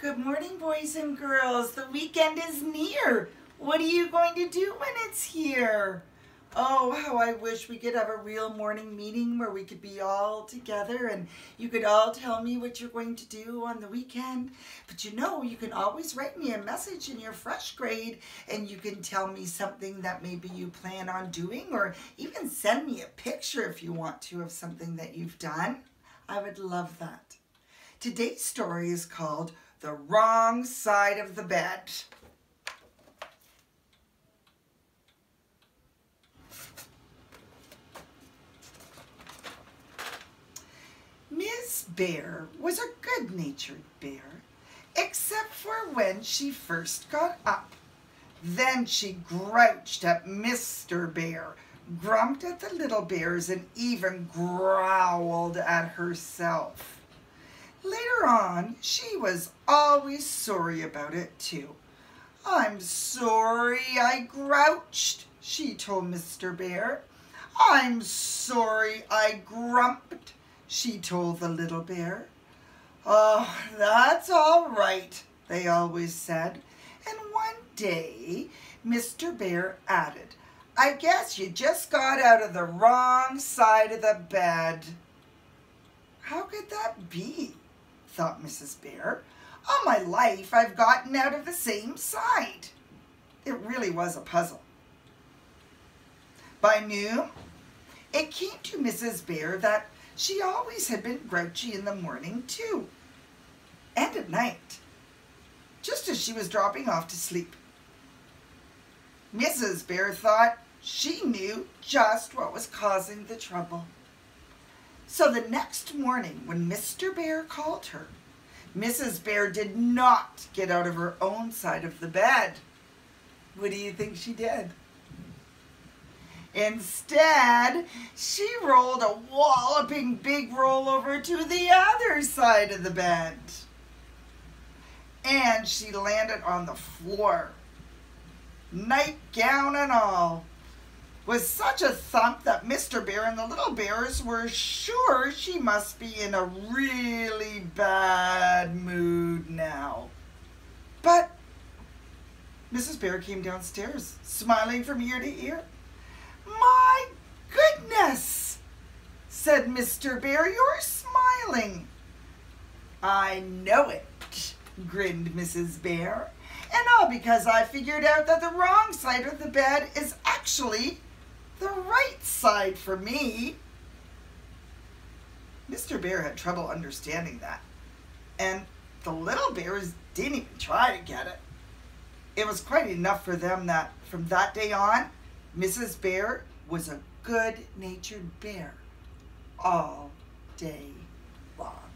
Good morning, boys and girls. The weekend is near. What are you going to do when it's here? Oh, how I wish we could have a real morning meeting where we could be all together and you could all tell me what you're going to do on the weekend. But you know, you can always write me a message in your FreshGrade and you can tell me something that maybe you plan on doing or even send me a picture if you want to of something that you've done. I would love that. Today's story is called The Wrong Side of the Bed. Miss Bear was a good-natured bear, except for when she first got up. Then she grouched at Mr. Bear, grumped at the little bears, and even growled at herself. Later on, she was always sorry about it too. I'm sorry I grouched, she told Mr. Bear. I'm sorry I grumped, she told the little bear. Oh, that's all right, they always said. And one day, Mr. Bear added, I guess you just got out of the wrong side of the bed. How could that be? Thought Mrs. Bear. All my life I've gotten out of the same side. It really was a puzzle. By noon, it came to Mrs. Bear that she always had been grouchy in the morning too, and at night, just as she was dropping off to sleep. Mrs. Bear thought she knew just what was causing the trouble. So the next morning when Mr. Bear called her, Mrs. Bear did not get out of her own side of the bed. What do you think she did? Instead, she rolled a walloping big roll over to the other side of the bed. And she landed on the floor, nightgown and all, with such a thump that Mr. Bear and the little bears were sure she must be in a really bad mood now. But Mrs. Bear came downstairs, smiling from ear to ear. My goodness, said Mr. Bear, you're smiling. I know it, grinned Mrs. Bear. And all because I figured out that the wrong side of the bed is actually the right side for me. Mr. Bear had trouble understanding that. And the little bears didn't even try to get it. It was quite enough for them that from that day on, Mrs. Bear was a good-natured bear all day long.